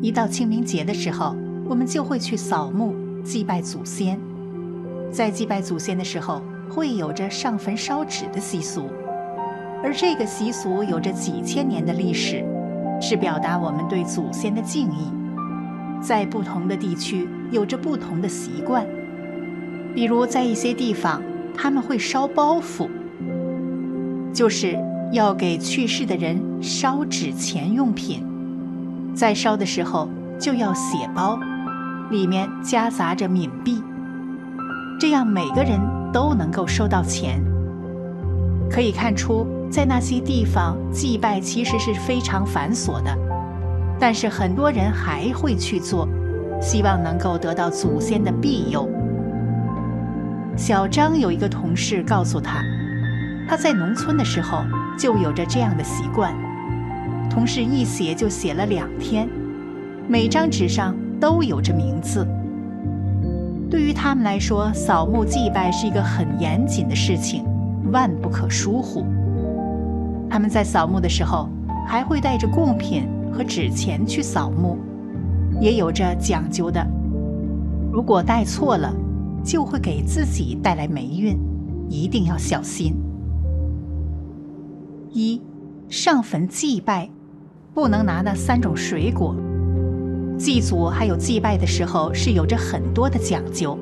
一到清明节的时候，我们就会去扫墓祭拜祖先。在祭拜祖先的时候，会有着上坟烧纸的习俗，而这个习俗有着几千年的历史，是表达我们对祖先的敬意。在不同的地区有着不同的习惯，比如在一些地方，他们会烧包袱，就是要给去世的人烧纸钱用品，在烧的时候就要写包，里面夹杂着冥币，这样每个人都能够收到钱。可以看出，在那些地方祭拜其实是非常繁琐的。但是很多人还会去做，希望能够得到祖先的庇佑。小张有一个同事告诉他，他在农村的时候就有着这样的习惯。同事一写就写了两天，每张纸上都有着名字。对于他们来说，扫墓祭拜是一个很严谨的事情，万不可疏忽。他们在扫墓的时候还会带着贡品。和纸钱去扫墓，也有着讲究的。如果带错了，就会给自己带来霉运，一定要小心。一，上坟祭拜，不能拿那三种水果。祭祖还有祭拜的时候是有着很多的讲究。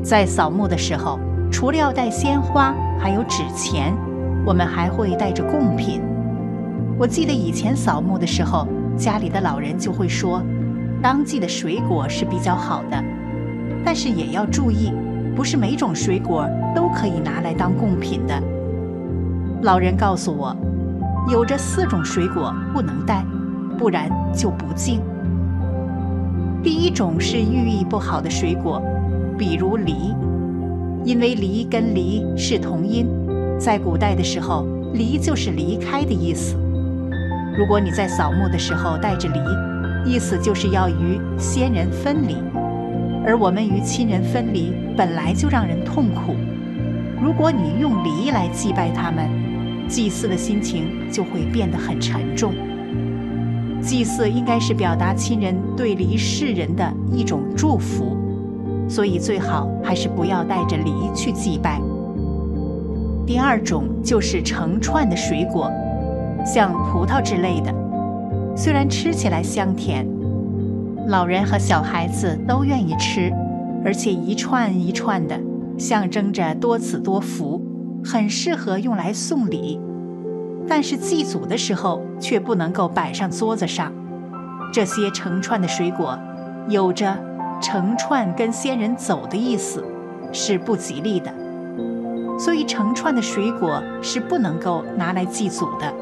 在扫墓的时候，除了要带鲜花，还有纸钱，我们还会带着贡品。我记得以前扫墓的时候，家里的老人就会说，当季的水果是比较好的，但是也要注意，不是每种水果都可以拿来当贡品的。老人告诉我，有着四种水果不能带，不然就不敬。第一种是寓意不好的水果，比如梨，因为梨跟离是同音，在古代的时候，离就是离开的意思。如果你在扫墓的时候带着梨，意思就是要与先人分离，而我们与亲人分离本来就让人痛苦。如果你用梨来祭拜他们，祭祀的心情就会变得很沉重。祭祀应该是表达亲人对离世人的一种祝福，所以最好还是不要带着梨去祭拜。第二种就是成串的水果。像葡萄之类的，虽然吃起来香甜，老人和小孩子都愿意吃，而且一串一串的，象征着多子多福，很适合用来送礼。但是祭祖的时候却不能够摆上桌子上。这些成串的水果，有着成串跟先人走的意思，是不吉利的，所以成串的水果是不能够拿来祭祖的。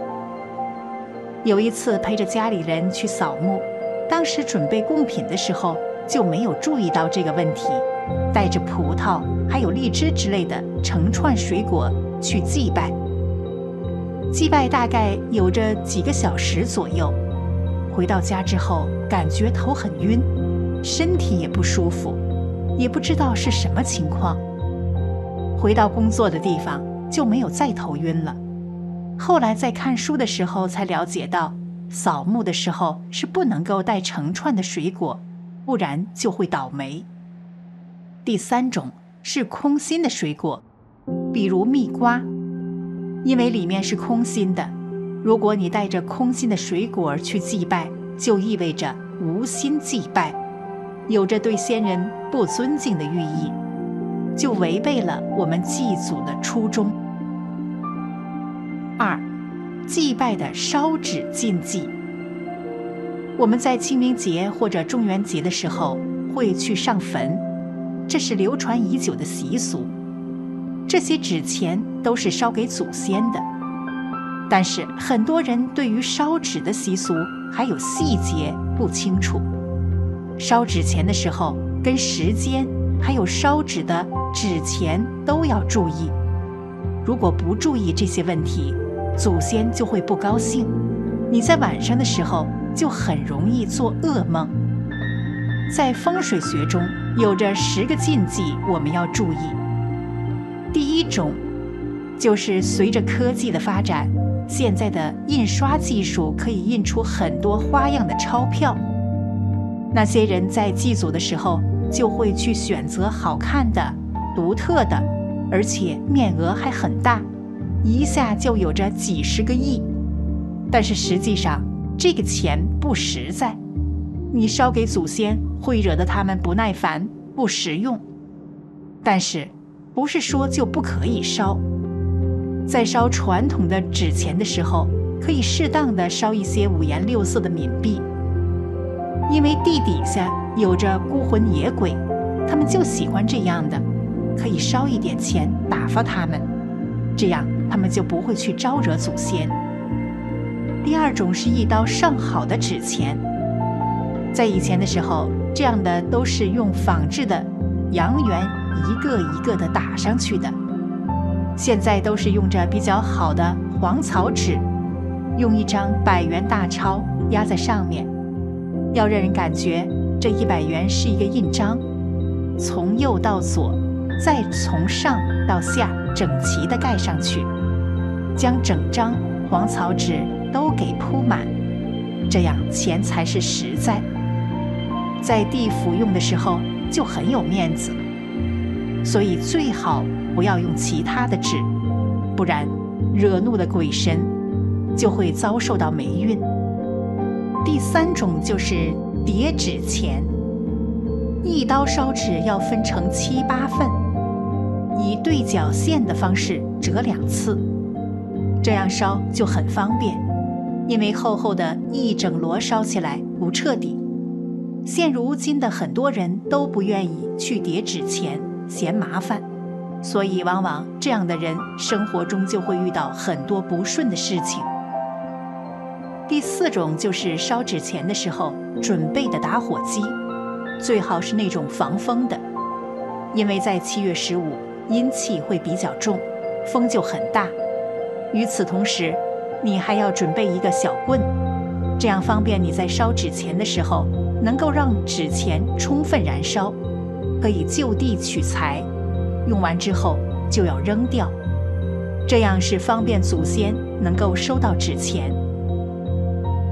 有一次陪着家里人去扫墓，当时准备贡品的时候就没有注意到这个问题，带着葡萄还有荔枝之类的成串水果去祭拜。祭拜大概有着几个小时左右，回到家之后感觉头很晕，身体也不舒服，也不知道是什么情况。回到工作的地方就没有再头晕了。后来在看书的时候才了解到，扫墓的时候是不能够带成串的水果，不然就会倒霉。第三种是空心的水果，比如蜜瓜，因为里面是空心的，如果你带着空心的水果去祭拜，就意味着无心祭拜，有着对先人不尊敬的寓意，就违背了我们祭祖的初衷。二，祭拜的烧纸禁忌。我们在清明节或者中元节的时候会去上坟，这是流传已久的习俗。这些纸钱都是烧给祖先的，但是很多人对于烧纸的习俗还有细节不清楚。烧纸钱的时候，跟时间还有烧纸的纸钱都要注意。如果不注意这些问题，祖先就会不高兴，你在晚上的时候就很容易做噩梦。在风水学中有着十个禁忌，我们要注意。第一种，就是随着科技的发展，现在的印刷技术可以印出很多花样的钞票，那些人在祭祖的时候，就会去选择好看的、独特的，而且面额还很大，一下就有着几十个亿。但是实际上，这个钱不实在，你烧给祖先会惹得他们不耐烦、不实用。但是，不是说就不可以烧。在烧传统的纸钱的时候，可以适当的烧一些五颜六色的冥币，因为地底下有着孤魂野鬼，他们就喜欢这样的，可以烧一点钱打发他们，这样他们就不会去招惹祖先。第二种是一刀上好的纸钱，在以前的时候，这样的都是用仿制的洋圆一个一个的打上去的。现在都是用着比较好的黄草纸，用一张百元大钞压在上面，要让人感觉这一百元是一个印章，从右到左，再从上到下整齐的盖上去，将整张黄草纸都给铺满，这样钱才是实在。在地府用的时候就很有面子，所以最好。不要用其他的纸，不然惹怒了鬼神，就会遭受到霉运。第三种就是叠纸钱，一刀烧纸要分成七八份，以对角线的方式折两次，这样烧就很方便。因为厚厚的一整摞烧起来不彻底，现如今的很多人都不愿意去叠纸钱，嫌麻烦。所以，往往这样的人生活中就会遇到很多不顺的事情。第四种就是烧纸钱的时候准备的打火机，最好是那种防风的，因为在七月十五阴气会比较重，风就很大。与此同时，你还要准备一个小棍，这样方便你在烧纸钱的时候能够让纸钱充分燃烧，可以就地取材。用完之后就要扔掉，这样是方便祖先能够收到纸钱。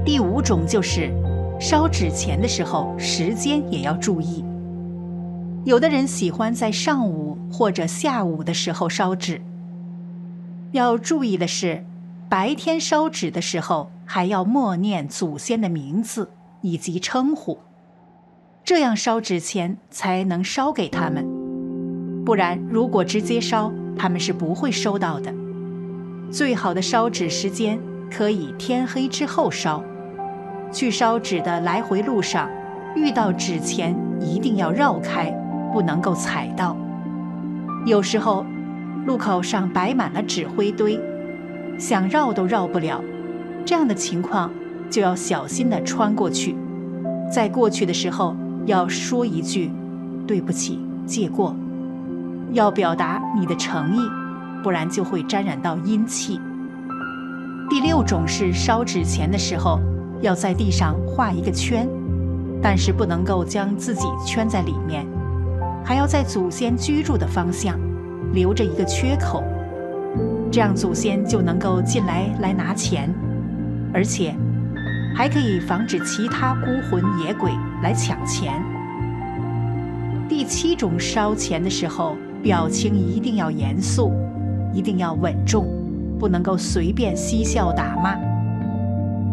第五种就是烧纸钱的时候时间也要注意。有的人喜欢在上午或者下午的时候烧纸，要注意的是，白天烧纸的时候还要默念祖先的名字以及称呼，这样烧纸钱才能烧给他们。不然，如果直接烧，他们是不会收到的。最好的烧纸时间可以天黑之后烧。去烧纸的来回路上，遇到纸钱一定要绕开，不能够踩到。有时候，路口上摆满了纸灰堆，想绕都绕不了。这样的情况就要小心地穿过去。在过去的时候要说一句：“对不起，借过。”要表达你的诚意，不然就会沾染到阴气。第六种是烧纸钱的时候，要在地上画一个圈，但是不能够将自己圈在里面，还要在祖先居住的方向留着一个缺口，这样祖先就能够进来来拿钱，而且还可以防止其他孤魂野鬼来抢钱。第七种烧钱的时候。表情一定要严肃，一定要稳重，不能够随便嬉笑打骂。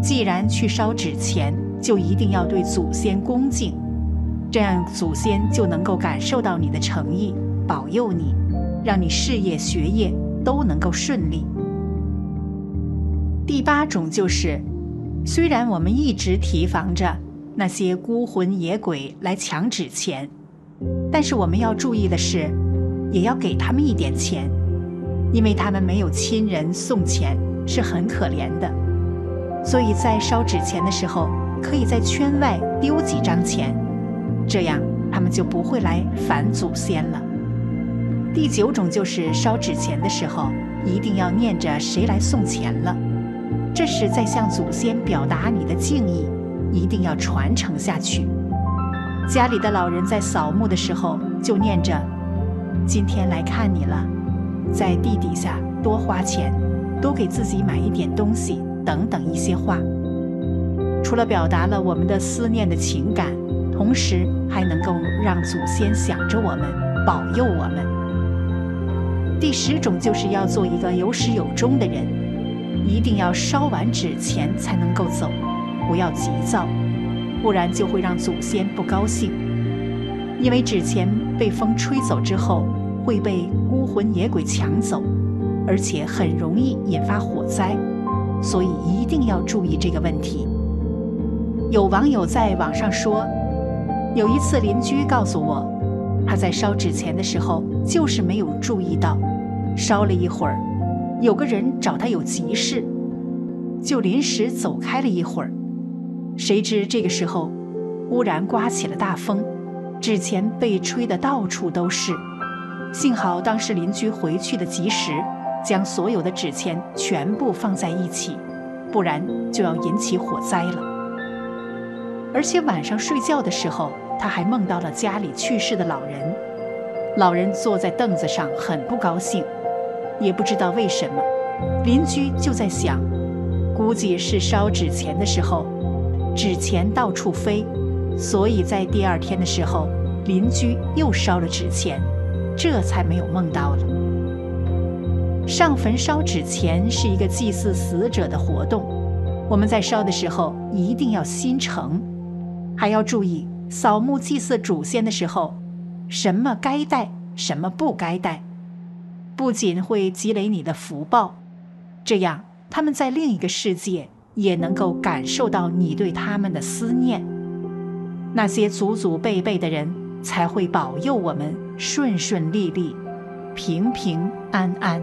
既然去烧纸钱，就一定要对祖先恭敬，这样祖先就能够感受到你的诚意，保佑你，让你事业学业都能够顺利。第八种就是，虽然我们一直提防着那些孤魂野鬼来抢纸钱，但是我们要注意的是。也要给他们一点钱，因为他们没有亲人送钱，是很可怜的。所以在烧纸钱的时候，可以在圈外丢几张钱，这样他们就不会来烦祖先了。第九种就是烧纸钱的时候，一定要念着谁来送钱了，这是在向祖先表达你的敬意，一定要传承下去。家里的老人在扫墓的时候就念着。今天来看你了，在地底下多花钱，多给自己买一点东西，等等一些话。除了表达了我们的思念的情感，同时还能够让祖先想着我们，保佑我们。第十种就是要做一个有始有终的人，一定要烧完纸钱才能够走，不要急躁，不然就会让祖先不高兴。因为纸钱被风吹走之后会被孤魂野鬼抢走，而且很容易引发火灾，所以一定要注意这个问题。有网友在网上说，有一次邻居告诉我，他在烧纸钱的时候就是没有注意到。烧了一会儿，有个人找他有急事，就临时走开了一会儿。谁知这个时候，忽然刮起了大风，纸钱被吹得到处都是。幸好当时邻居回去的及时，将所有的纸钱全部放在一起，不然就要引起火灾了。而且晚上睡觉的时候，他还梦到了家里去世的老人，老人坐在凳子上，很不高兴。也不知道为什么，邻居就在想，估计是烧纸钱的时候，纸钱到处飞，所以在第二天的时候，邻居又烧了纸钱，这才没有梦到了。上坟烧纸钱是一个祭祀死者的活动，我们在烧的时候一定要心诚，还要注意扫墓祭祀祖先的时候，什么该带，什么不该带。不仅会积累你的福报，这样他们在另一个世界也能够感受到你对他们的思念。那些祖祖辈辈的人才会保佑我们顺顺利利、平平安安。